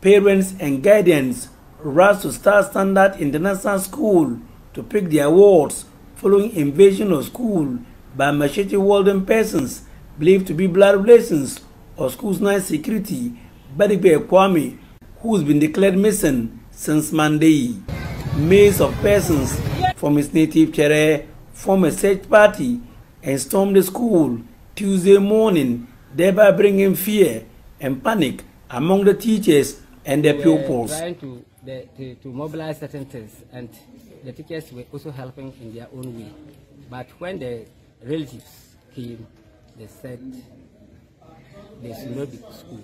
parents and guardians rush to Star Standard International School to pick their wards following invasion of school by machete wielding persons believed to be blood relations of school's night security, Badibe Kwame, who has been declared missing since Monday. Maze of persons from his native Chere formed a search party and stormed the school Tuesday morning, thereby bringing fear and panic among the teachers and their pupils. Trying to, the, to, to mobilize certain things, and the teachers were also helping in their own way. But when the relatives came, they said they should not be school.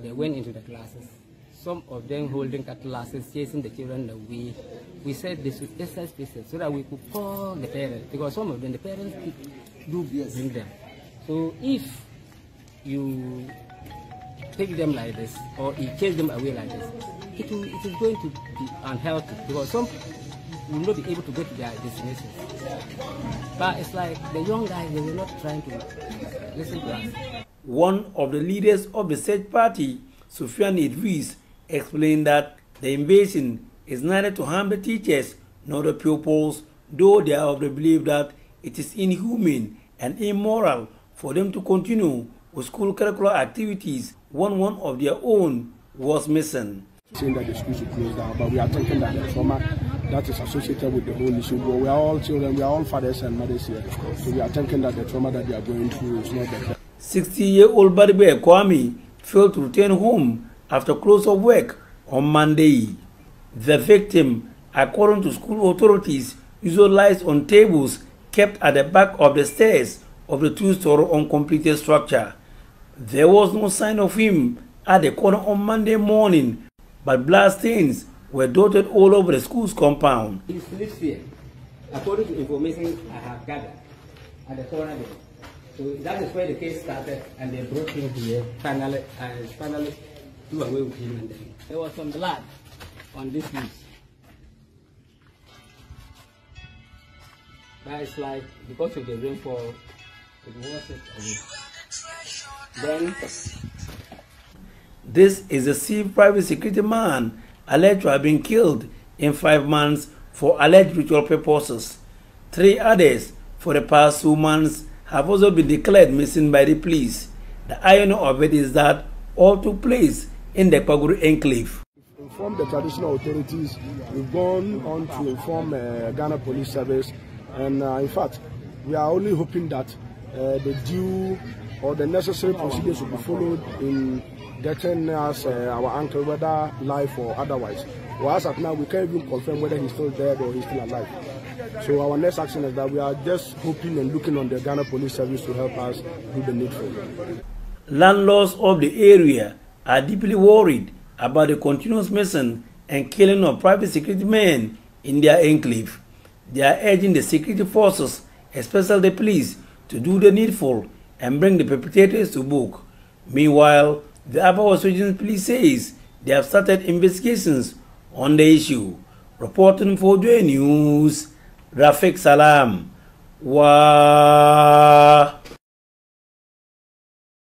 They went into the classes. Some of them holding classes, chasing the children away. We said they should exercise patience so that we could call the parents because some of them the parents do bring them. So if you take them like this or you chase them away like this, it, will, it is going to be unhealthy because some will not be able to go to their destinations. But it's like the young guys, they were not trying to listen to us. One of the leaders of the search party, Sufyan Idris, explained that the invasion is neither to harm the teachers nor the pupils, though they are of the belief that it is inhuman and immoral for them to continue school curricular activities when one of their own was missing. Saying that the school should close down, but we are thinking that the trauma that is associated with the whole issue, but we are all children, we are all fathers and mothers here, so we are thinking that the trauma that they are going through is not better. 60-year-old Badibe Kwame failed to return home after close of work on Monday. The victim, according to school authorities, usually lies on tables kept at the back of the stairs of the two-story uncompleted structure. There was no sign of him at the corner on Monday morning, but blood stains were dotted all over the school's compound. Sleeps here, according to information I have gathered, at the corner there. So that is where the case started, and they brought him here. Finally, I uh, finally do away with him, and then there was some blood on this piece. That is like because of the rainfall, it washed away. Then This is a chief private security man alleged to have been killed in five months for alleged ritual purposes. Three others for the past two months have also been declared missing by the police. The irony of it is that all took place in the Paguru enclave. Inform the traditional authorities. We've gone on to inform uh, Ghana Police Service, and uh, in fact, we are only hoping that uh, the due or the necessary procedures will be followed in getting us uh, our uncle, whether live or otherwise. Well, as of now, we can't even confirm whether he's still dead or he's still alive. So our next action is that we are just hoping and looking on the Ghana Police Service to help us do the needful. Landlords of the area are deeply worried about the continuous missing and killing of private security men in their enclave. They are urging the security forces, especially the police, to do the needful and bring the perpetrators to book. Meanwhile, the Upper West Police says they have started investigations on the issue. Reporting for Joy News, Rafik Salam. Wa